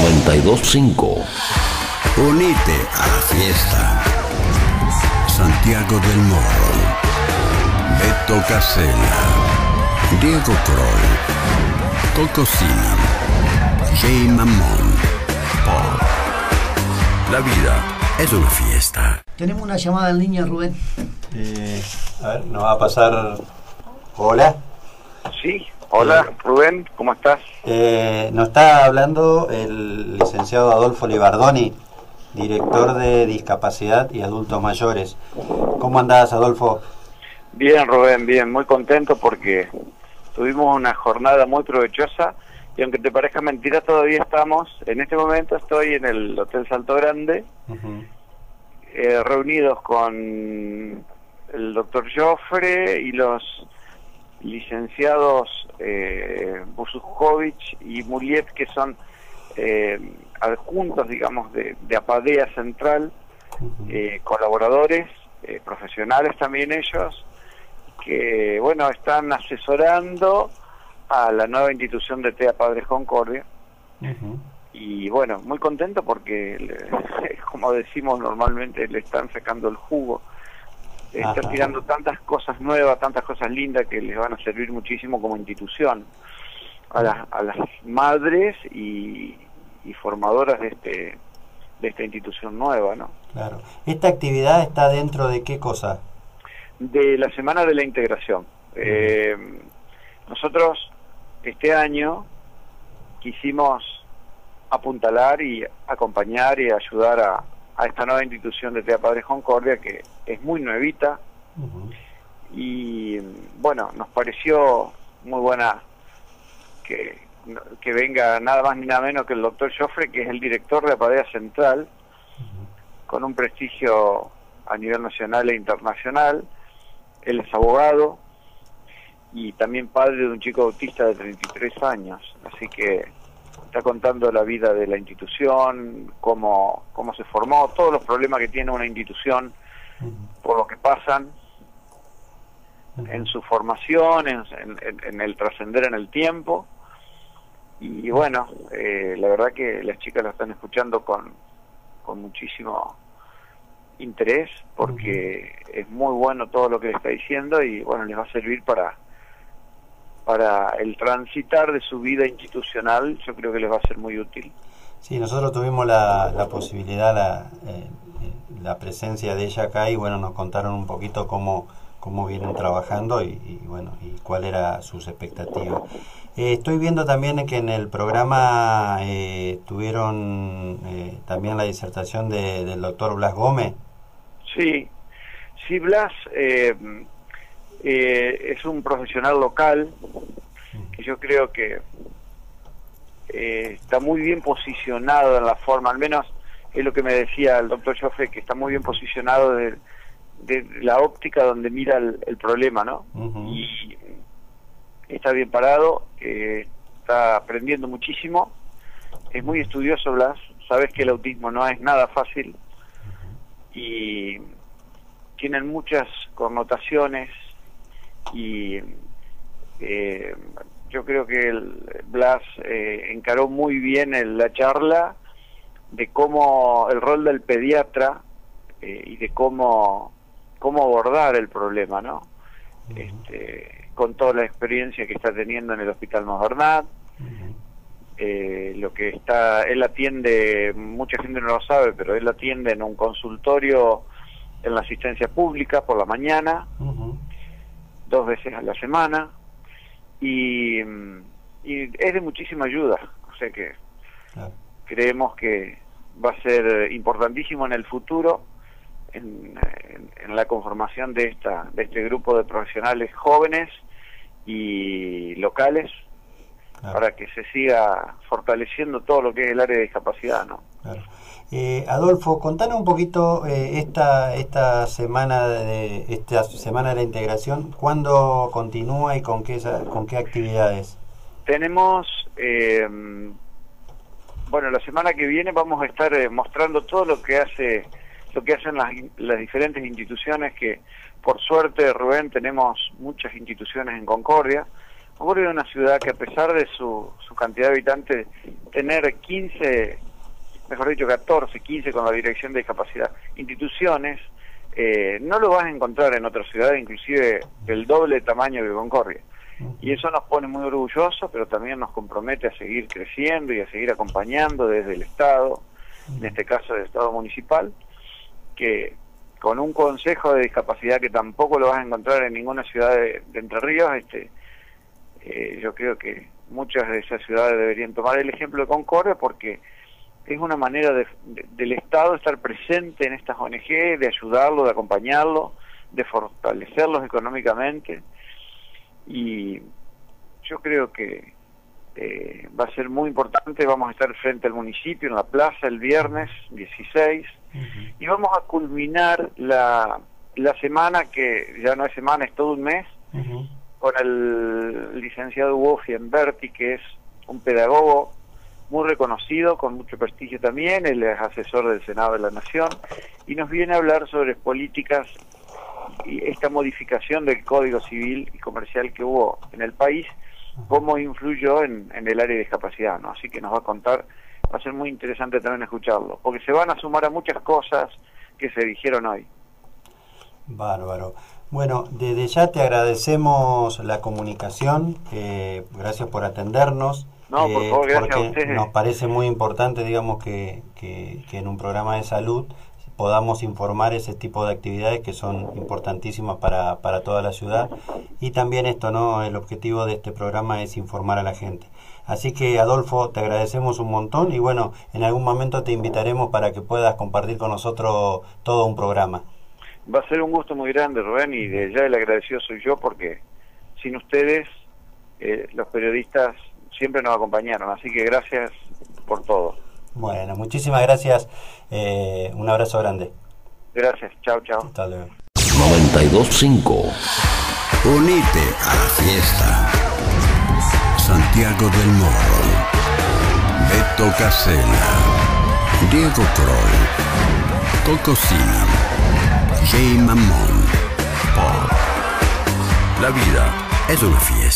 925. Unite a la fiesta. Santiago del Moro. Beto Casella. Diego Kroll. Coco Sima. Jay Mamón. Pop. La vida es una fiesta. Tenemos una llamada en línea, Rubén. Eh, a ver, nos va a pasar. Hola. Sí, hola Rubén, ¿cómo estás? Eh, nos está hablando el licenciado Adolfo Libardoni, director de Discapacidad y Adultos Mayores. ¿Cómo andás, Adolfo? Bien, Rubén, bien, muy contento porque tuvimos una jornada muy provechosa y aunque te parezca mentira, todavía estamos, en este momento estoy en el Hotel Salto Grande, eh, reunidos con el doctor Joffre y los licenciados eh, y Muliet, que son eh, adjuntos, digamos, de, de Apadea Central, eh, colaboradores, eh, profesionales también ellos, que, bueno, están asesorando a la nueva institución de TEA Padres Concordia. Y bueno, muy contento porque, como decimos normalmente, le están sacando el jugo están tirando tantas cosas nuevas, tantas cosas lindas que les van a servir muchísimo como institución a las, a las madres y, formadoras de este de esta institución nueva, ¿no? Claro. ¿Esta actividad está dentro de qué cosa? De la Semana de la Integración. Eh, nosotros este año quisimos apuntalar y acompañar y ayudar a, a esta nueva institución de TEA Padre Concordia que es muy nuevita. Y bueno, nos pareció muy buena que, que venga nada más ni nada menos que el doctor Joffre, que es el director de Apadea Central, con un prestigio a nivel nacional e internacional. Él es abogado y también padre de un chico autista de 33 años, así que está contando la vida de la institución, cómo, cómo se formó, todos los problemas que tiene una institución por lo que pasan en su formación, en, el trascender en el tiempo. Y bueno, eh, la verdad que las chicas lo están escuchando con, con muchísimo interés porque es muy bueno todo lo que le está diciendo y bueno, les va a servir para para el transitar de su vida institucional, yo creo que les va a ser muy útil. Sí, nosotros tuvimos la, la posibilidad, la, eh, la presencia de ella acá y bueno, nos contaron un poquito cómo, cómo vienen trabajando y, bueno, y cuál era sus expectativas. Eh, estoy viendo también que en el programa eh, tuvieron también la disertación de, del doctor Blas Gómez. Sí, sí, Blas eh, es un profesional local que yo creo que eh, está muy bien posicionado en la forma, al menos es lo que me decía el doctor Joffre, que está muy bien posicionado de, la óptica donde mira el, problema, ¿no? Y está bien parado, eh, está aprendiendo muchísimo, es muy estudioso Blas, sabes que el autismo no es nada fácil y tienen muchas connotaciones y eh, yo creo que el Blas eh, encaró muy bien la charla de cómo el rol del pediatra eh, y de cómo cómo abordar el problema, ¿no? Este, con toda la experiencia que está teniendo en el Hospital Modernat, lo que está, él atiende, mucha gente no lo sabe, pero él atiende en un consultorio en la asistencia pública por la mañana, dos veces a la semana y, es de muchísima ayuda. O sea que creemos que va a ser importantísimo en el futuro en, la conformación de esta de este grupo de profesionales jóvenes y locales para que se siga fortaleciendo todo lo que es el área de discapacidad, ¿no? Eh, Adolfo, contanos un poquito eh, esta esta semana de esta semana de la integración, ¿cuándo continúa y con qué con qué actividades? Tenemos eh, bueno, la semana que viene vamos a estar eh, mostrando todo lo que hace lo que hacen las, las diferentes instituciones que por suerte Rubén tenemos muchas instituciones en Concordia, Concordia es una ciudad que a pesar de su, su cantidad de habitantes, tener 15, mejor dicho 14, 15 con la dirección de discapacidad, instituciones, eh, no lo vas a encontrar en otras ciudades, inclusive del doble tamaño que Concordia. Y eso nos pone muy orgullosos, pero también nos compromete a seguir creciendo y a seguir acompañando desde el Estado, en este caso del Estado municipal, que con un consejo de discapacidad que tampoco lo vas a encontrar en ninguna ciudad de, Entre Ríos, este, eh, yo creo que muchas de esas ciudades deberían tomar el ejemplo de Concordia porque es una manera del Estado estar presente en estas ONG, de ayudarlo, de acompañarlo, de fortalecerlos económicamente. Y yo creo que eh, va a ser muy importante, vamos a estar frente al municipio en la plaza el viernes 16 y vamos a culminar la, la semana, que ya no es semana, es todo un mes, con el licenciado Hugo Fienberti, que es un pedagogo muy reconocido, con mucho prestigio también, él es asesor del Senado de la Nación, y nos viene a hablar sobre políticas y esta modificación del Código Civil y Comercial que hubo en el país, cómo influyó en, el área de discapacidad, ¿no? Así que nos va a contar va a ser muy interesante también escucharlo, porque se van a sumar a muchas cosas que se dijeron hoy. Bárbaro. Bueno, desde ya te agradecemos la comunicación, eh, gracias por atendernos. No, por eh, favor, gracias a ustedes. Nos parece muy importante, digamos, que, que, que en un programa de salud podamos informar ese tipo de actividades que son importantísimas para, para toda la ciudad y también esto no el objetivo de este programa es informar a la gente Así que Adolfo, te agradecemos un montón y bueno, en algún momento te invitaremos para que puedas compartir con nosotros todo un programa. Va a ser un gusto muy grande, Rubén, y de ya el agradecido soy yo porque sin ustedes eh, los periodistas siempre nos acompañaron, así que gracias por todo. Bueno, muchísimas gracias, eh, un abrazo grande. Gracias, chao, chao. Hasta luego. 925. Unite a la fiesta. Santiago del Moro, Beto Casella, Diego Kroll, Coco Sina, Jay Mamón, Pop. La vida es una fiesta.